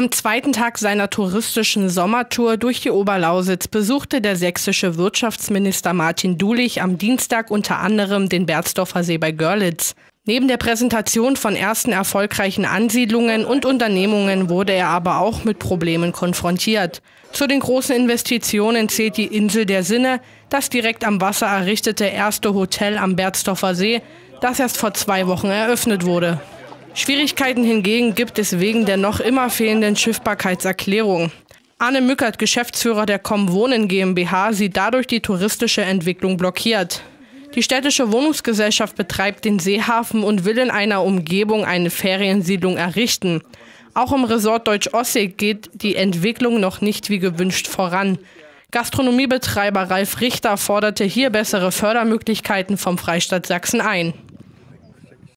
Am zweiten Tag seiner touristischen Sommertour durch die Oberlausitz besuchte der sächsische Wirtschaftsminister Martin Dulich am Dienstag unter anderem den Berzdorfer See bei Görlitz. Neben der Präsentation von ersten erfolgreichen Ansiedlungen und Unternehmungen wurde er aber auch mit Problemen konfrontiert. Zu den großen Investitionen zählt die Insel der Sinne, das direkt am Wasser errichtete erste Hotel am Berzdorfer See, das erst vor zwei Wochen eröffnet wurde. Schwierigkeiten hingegen gibt es wegen der noch immer fehlenden Schiffbarkeitserklärung. Arne Mückert, Geschäftsführer der Com Wohnen GmbH, sieht dadurch die touristische Entwicklung blockiert. Die städtische Wohnungsgesellschaft betreibt den Seehafen und will in einer Umgebung eine Feriensiedlung errichten. Auch im Resort Deutsch-Ostsee geht die Entwicklung noch nicht wie gewünscht voran. Gastronomiebetreiber Ralf Richter forderte hier bessere Fördermöglichkeiten vom Freistaat Sachsen ein.